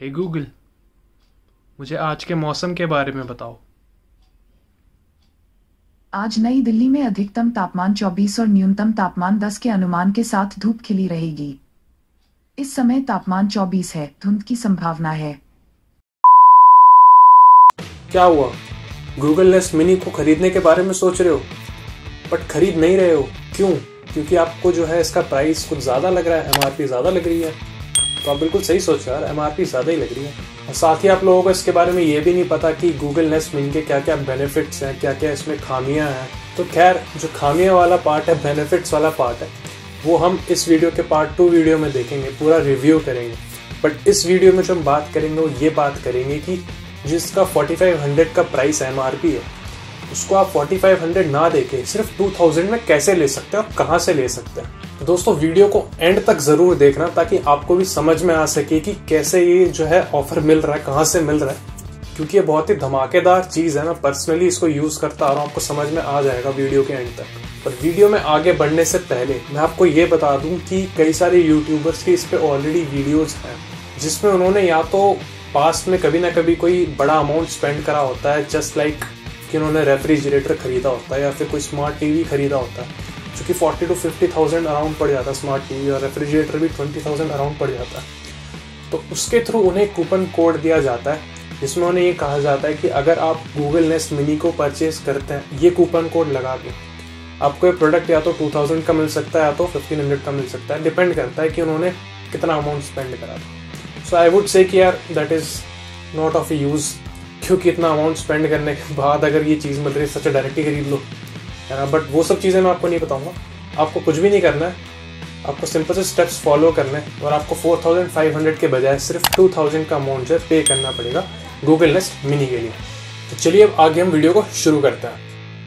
हे Google मुझे आज के मौसम के बारे में बताओ। आज नई दिल्ली में अधिकतम तापमान 24 और न्यूनतम तापमान 10 के अनुमान के साथ धूप खिली रहेगी। इस समय तापमान 24 है धुंध की संभावना है। क्या हुआ? गूगल नेस्ट मिनी को खरीदने के बारे में सोच रहे हो? बट खरीद नहीं रहे हो? क्यों? क्योंकि आपको जो है इसका प्राइस कुछ ज़्यादा लग रहा है एम ज़्यादा लग रही है। तो आप बिल्कुल सही सोच हैं एम ज़्यादा ही लग रही है। और साथ ही आप लोगों को इसके बारे में ये भी नहीं पता कि गूगल नेस्ट मिनी के क्या क्या बेनिफिट्स हैं क्या क्या इसमें खामियाँ हैं। तो खैर, जो खामियाँ वाला पार्ट है बेनिफिट्स वाला पार्ट है, वो हम इस वीडियो के पार्ट टू वीडियो में देखेंगे, पूरा रिव्यू करेंगे। बट इस वीडियो में जो हम बात करेंगे, वो ये बात करेंगे कि जिसका 4500 का प्राइस एम आर है, उसको आप 4500 ना देके सिर्फ़ 2000 में कैसे ले सकते हैं और कहाँ से ले सकते हैं? दोस्तों, वीडियो को एंड तक ज़रूर देखना ताकि आपको भी समझ में आ सके कि कैसे ये जो है ऑफ़र मिल रहा है, कहाँ से मिल रहा है। क्योंकि ये बहुत ही धमाकेदार चीज़ है मैं पर्सनली इसको यूज़ करता आ रहा हूँ, आपको समझ में आ जाएगा वीडियो के एंड तक। पर वीडियो में आगे बढ़ने से पहले मैं आपको ये बता दूँ कि कई सारे यूट्यूबर्स की इस पे ऑलरेडी वीडियोस हैं, जिसमें उन्होंने या तो पास्ट में कभी ना कभी कोई बड़ा अमाउंट स्पेंड करा होता है जस्ट लाइक कि उन्होंने रेफ्रिजरेटर खरीदा होता है या फिर कोई स्मार्ट टीवी खरीदा होता है। जो कि forty two fifty thousand around पड़ जाता है स्मार्ट टीवी और रेफ्रिजरेटर भी ट्वेंटी थाउज़ेंड अराउंड पड़ जाता। है तो उसके थ्रू उन्हें कूपन कोड दिया जाता है, जिसमें उन्हें ये कहा जाता है कि अगर आप गूगल नेस्ट मिनी को परचेज करते हैं, ये कूपन कोड लगा के आपको ये प्रोडक्ट या तो 2000 का मिल सकता है या तो 1500 का मिल सकता है। डिपेंड करता है कि उन्होंने कितना अमाउंट स्पेंड करा था। सो आई वुड से कि यार that is not of use क्योंकि इतना अमाउंट स्पेंड करने के बाद अगर ये चीज़ मिल रही है सच डायरेक्ट ही खरीद लो है ना बट वो सब चीज़ें मैं आपको नहीं बताऊँगा। आपको कुछ भी नहीं करना है। आपको सिंपल से स्टेप्स फॉलो करने और आपको 4500 के बजाय सिर्फ़ 2000 का अमाउंट जो है पे करना पड़ेगा गूगल नेस्ट मिनी के लिए। तो चलिए अब आगे हम वीडियो को शुरू करते हैं।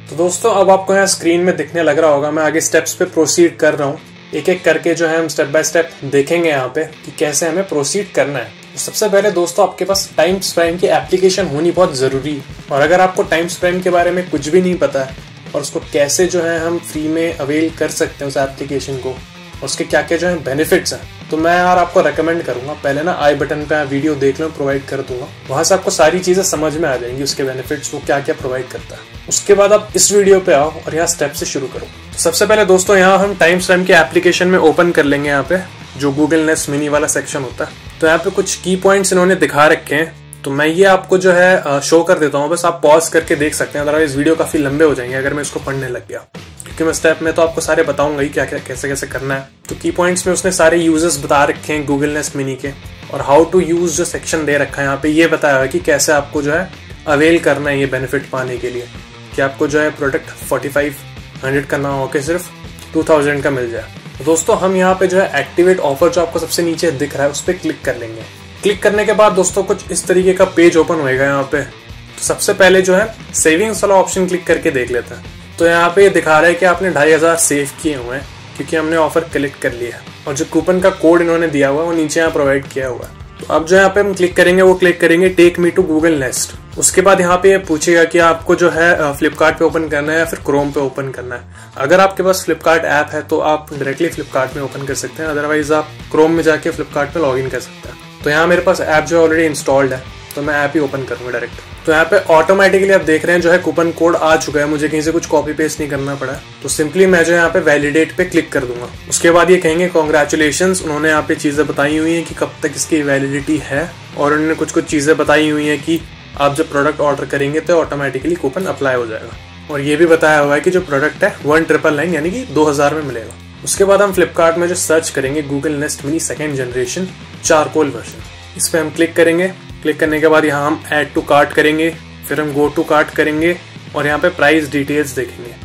तो दोस्तों, अब आपको यहाँ स्क्रीन में दिखने लग रहा होगा, मैं आगे स्टेप्स पे प्रोसीड कर रहा हूँ। एक एक करके जो है हम स्टेप बाय स्टेप देखेंगे यहाँ पे कि कैसे हमें प्रोसीड करना है। सबसे पहले दोस्तों, आपके पास टाइम स्प्राइम की एप्लीकेशन होनी बहुत ज़रूरी है। और अगर आपको टाइम स्प्राइम के बारे में कुछ भी नहीं पता है और उसको कैसे जो है हम फ्री में अवेल कर सकते हैं उस एप्लीकेशन को उसके क्या क्या जो है बेनिफिट्स हैं। तो मैं यार आपको रेकमेंड करूँगा। पहले ना आई बटन पे वीडियो देख लो प्रोवाइड कर दूँगा। वहाँ से आपको सारी चीज़ें समझ में आ जाएँगी, उसके बेनिफिट्स वो क्या क्या प्रोवाइड करता है। उसके बाद आप इस वीडियो पे आओ और यहाँ स्टेप से शुरू करो। तो सबसे पहले दोस्तों, यहाँ हम टाइम स्टैम के एप्लीकेशन में ओपन कर लेंगे यहाँ पे, जो गूगल नेस्ट मिनी वाला सेक्शन होता है। तो यहाँ पे कुछ की पॉइंट्स इन्होंने दिखा रखे हैं। तो मैं ये आपको जो है शो कर देता हूँ। बस आप पॉज करके देख सकते हैं। अदरवाइज़ वीडियो काफ़ी लंबे हो जाएँगे अगर मैं इसको पढ़ने लग गया। क्योंकि मैं स्टेप में तो आपको सारे बताऊँगा ही क्या क्या, कैसे कैसे करना है। तो की पॉइंट्स में उसने सारे यूज़र्स बता रखे हैं गूगल नेस्ट मिनी के। और हाउ टू यूज़ जो सेक्शन दे रखा है यहाँ पे, ये बताया हुआ है कि कैसे आपको जो है अवेल करना है ये बेनिफिट पाने के लिए। कि आपको जो है प्रोडक्ट फोर्टी फाइव हंड्रेड का ना हो के सिर्फ़ टू थाउज़ेंड का मिल जाए। दोस्तों, हम यहाँ पे जो है एक्टिवेट ऑफ़र जो आपको सबसे नीचे दिख रहा है, उस पर क्लिक कर लेंगे। क्लिक करने के बाद दोस्तों कुछ इस तरीके का पेज ओपन होएगा यहाँ पे। तो सबसे पहले जो है, सेविंग्स वाला ऑप्शन क्लिक करके देख लेते हैं। तो यहाँ पे ये दिखा रहा है कि आपने ढाई हज़ार सेव किए हुए हैं, क्योंकि हमने ऑफ़र कलेक्ट कर लिया है। और जो कूपन का कोड इन्होंने दिया हुआ है, वो नीचे यहाँ प्रोवाइड किया हुआ है। तो अब जो यहाँ पे हम क्लिक करेंगे, वो क्लिक करेंगे take me to Google Nest उसके बाद यहाँ पे पूछेगा कि आपको जो है फ्लिपकार्ट पे ओपन करना है या फिर क्रोम पे ओपन करना है। अगर आपके पास फ्लिपकार्ट ऐप है तो आप डायरेक्टली फ्लिपकार्ट में ओपन कर सकते हैं। अदरवाइज़ आप क्रोम में जाके फ्लिपकार्ट लॉग इन कर सकते हैं। तो यहाँ मेरे पास ऐप जो है ऑलरेडी इंस्टॉल्ड है तो मैं ऐप ही ओपन करूँगा डायरेक्ट तो यहाँ पे ऑटोमेटिकली आप देख रहे हैं जो है कूपन कोड आ चुका है, मुझे कहीं से कुछ कॉपी पेस्ट नहीं करना पड़ा। तो सिंपली मैं जो यहाँ पे वैलिडेट पे क्लिक कर दूँगा। उसके बाद ये कहेंगे कॉन्ग्रेचुलेशन उन्होंने यहाँ पे चीज़ें बताई हुई है कि कब तक इसकी वैलिडिटी है। और उन्होंने कुछ कुछ चीज़ें बताई हुई है कि आप जब प्रोडक्ट ऑर्डर करेंगे तो ऑटोमेटिकली कूपन अप्लाई हो जाएगा। और ये भी बताया हुआ है कि जो प्रोडक्ट है वन ट्रिपल नाइन यानी कि दो हज़ार में मिलेगा। उसके बाद हम फ्लिपकार्ट में जो सर्च करेंगे Google Nest Mini second generation charcoal version इस पर हम क्लिक करेंगे। क्लिक करने के बाद यहाँ हम ऐड टू कार्ट करेंगे। फिर हम गो टू कार्ट करेंगे और यहाँ पे प्राइस डिटेल्स देखेंगे।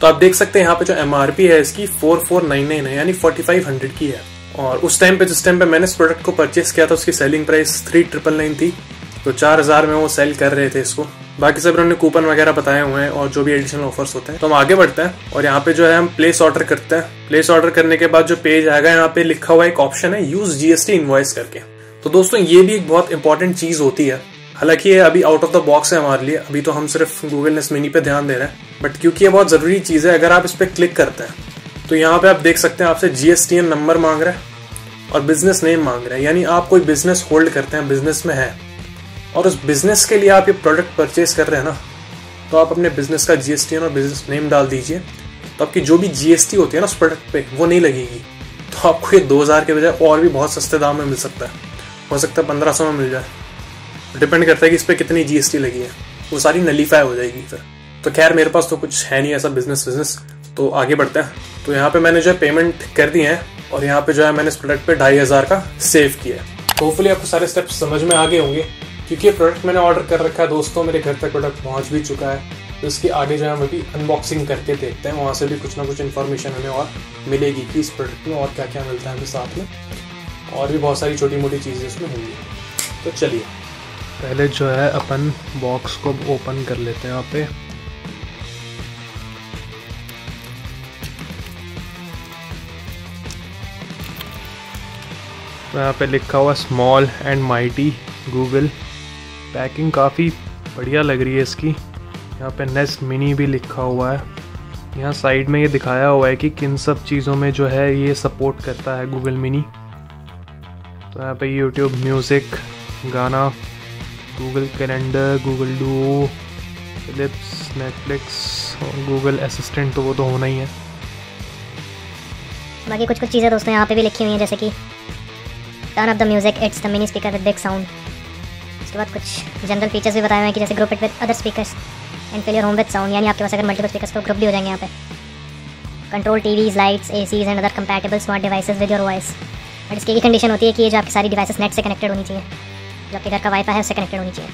तो आप देख सकते हैं यहाँ पे जो MRP है, इसकी फोर फोर नाइन नाइन है, यानी फोर्टी फाइव हंड्रेड की है। और उस टाइम पे, जिस टाइम पे मैंने इस प्रोडक्ट को परचेस किया था, उसकी selling price three triple nine थी। तो चार हज़ार में वो सेल कर रहे थे इसको। बाकी सब उन्होंने कूपन वगैरह बताए हुए हैं और जो भी एडिशनल ऑफर्स होते हैं। तो हम आगे बढ़ते हैं और यहाँ पे जो है हम प्लेस ऑर्डर करते हैं। प्लेस ऑर्डर करने के बाद जो पेज आएगा, यहाँ पे लिखा हुआ एक ऑप्शन है यूज़ जीएसटी इन्वॉइस करके। तो दोस्तों, ये भी एक बहुत इंपॉर्टेंट चीज़ होती है। हालाँकि ये अभी आउट ऑफ़ द बॉक्स है हमारे लिए। अभी तो हम सिर्फ़ गूगल नेस मिनी पे ध्यान दे रहे हैं। बट क्योंकि ये बहुत ज़रूरी चीज़ है, अगर आप इस पर क्लिक करते हैं तो यहाँ पे आप देख सकते हैं, आपसे जीएसटीएन नंबर मांग रहे हैं और बिज़नेस नेम मांग रहे हैं। यानी आप कोई बिज़नेस होल्ड करते हैं बिज़नेस में है। और उस बिज़नेस के लिए आप ये प्रोडक्ट परचेज कर रहे हैं ना तो आप अपने बिज़नेस का जीएसटी और बिज़नेस नेम डाल दीजिए। तो आपकी जो भी जीएसटी होती है ना उस प्रोडक्ट पे, वो नहीं लगेगी। तो आपको ये दो हज़ार के बजाय और भी बहुत सस्ते दाम में मिल सकता है। हो सकता है पंद्रह सौ में मिल जाए। डिपेंड करता है कि इस पर कितनी जीएसटी लगी है। वो सारी नलीफाई हो जाएगी फिर। तो खैर, मेरे पास तो कुछ है नहीं ऐसा बिज़नेस बिज़नेस तो आगे बढ़ते हैं। तो यहाँ पे मैंने जो है पेमेंट कर दी है और यहाँ पे जो है मैंने इस प्रोडक्ट पे ढाई हज़ार का सेव किया है। होपफुली आपको सारे स्टेप्स समझ में आ गए होंगे। क्योंकि ये प्रोडक्ट मैंने ऑर्डर कर रखा है, दोस्तों, मेरे घर तक प्रोडक्ट पहुँच भी चुका है। तो इसके आगे जो है, हम अभी अनबॉक्सिंग करके देखते हैं। वहाँ से भी कुछ ना कुछ इन्फॉर्मेशन हमें और मिलेगी कि इस प्रोडक्ट में और क्या क्या मिलता है हमें साथ में। और भी बहुत सारी छोटी मोटी चीज़ें इसमें होंगी। तो चलिए। पहले जो है, अपन बॉक्स को ओपन कर लेते हैं यहाँ पे। यहाँ पे लिखा हुआ small and mighty Google packing काफ़ी बढ़िया लग रही है इसकी। यहाँ पे नेस्ट मिनी भी लिखा हुआ है। यहाँ साइड में ये दिखाया हुआ है कि किन सब चीज़ों में जो है ये सपोर्ट करता है गूगल मिनी। तो यहाँ पे YouTube Music, Gaana, Google Calendar, Google Duo Philips, Netflix और गूगल असिस्टेंट तो वो तो होना ही है। बाकी कुछ कुछ चीज़ें दोस्तों यहाँ पे भी लिखी हुई हैं, जैसे कि turn up the music it's the mini speaker with big sound उसके बाद कुछ जनरल फीचर्स भी बताए हैं कि जैसे group it with other speakers and fill home with sound यानी आपके पास अगर मल्टीपल स्पीकर्स तो ग्रुप भी हो जाएँगे यहाँ पे. Control TVs lights ACs and other compatible smart devices with your voice but इसकी एक कंडीशन होती है कि ये जो आपकी सारी डिवाइसेस नेट से कनेक्टेड होनी चाहिए. जो आपके घर का वाईफाई है उससे कनेक्टेड होनी चाहिए.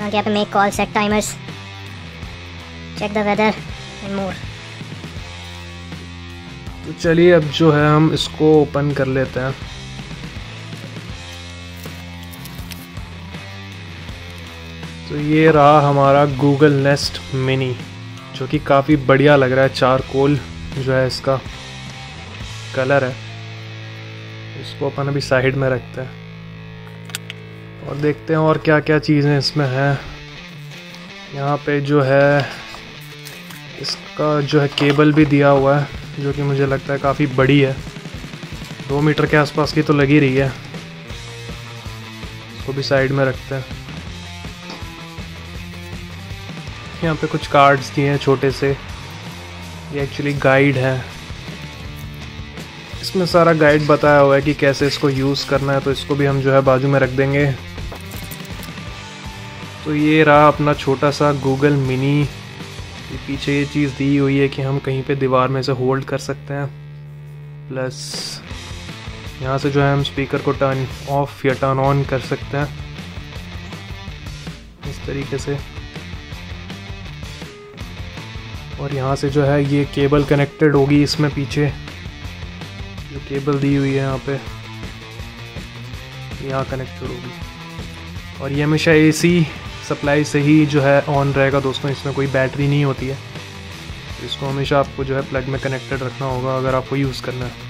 यहाँ पे make call set timers check the weather and more तो चलिए अब जो है हम इसको ओपन कर लेते हैं. तो ये रहा हमारा गूगल नेस्ट मिनी जो कि काफ़ी बढ़िया लग रहा है। चारकोल जो है इसका कलर है। इसको अपन अभी साइड में रखते हैं। और देखते हैं और क्या क्या चीज़ें इसमें हैं। यहाँ पे जो है, इसका जो है केबल भी दिया हुआ है, जो कि मुझे लगता है काफ़ी बड़ी है। दो मीटर के आसपास की तो लगी रही है। इसको भी साइड में रखते हैं। यहाँ पे कुछ कार्ड्स दिए हैं छोटे से। ये एक्चुअली गाइड है। इसमें सारा गाइड बताया हुआ है कि कैसे इसको यूज़ करना है तो इसको भी हम जो है बाजू में रख देंगे। तो ये रहा अपना छोटा सा गूगल मिनी ये पीछे ये चीज़ दी हुई है कि हम कहीं पे दीवार में से होल्ड कर सकते हैं। प्लस यहाँ से जो है हम स्पीकर को टर्न ऑफ़ या टर्न ऑन कर सकते हैं। इस तरीके से। और यहाँ से जो है ये केबल कनेक्टेड होगी इसमें पीछे। जो केबल दी हुई है यहाँ पे, यहाँ कनेक्टेड होगी। और ये हमेशा एसी सप्लाई से ही जो है ऑन रहेगा दोस्तों, इसमें कोई बैटरी नहीं होती है। इसको हमेशा आपको जो है प्लग में कनेक्टेड रखना होगा अगर आपको यूज़ करना है।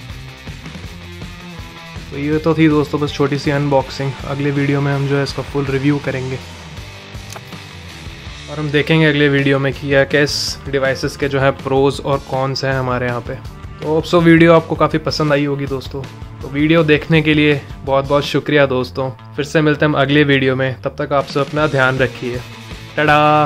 तो ये तो थी दोस्तों, बस छोटी सी अनबॉक्सिंग अगले वीडियो में हम जो है इसका फुल रिव्यू करेंगे। और हम देखेंगे अगले वीडियो में कि यह किस डिवाइसेस के जो है प्रोज और कॉन्स हैं हमारे यहाँ पे। तो अब सो वीडियो आपको काफ़ी पसंद आई होगी दोस्तों। तो वीडियो देखने के लिए बहुत बहुत शुक्रिया दोस्तों। फिर से मिलते हैं हम अगले वीडियो में। तब तक आप सब अपना ध्यान रखिए। टडा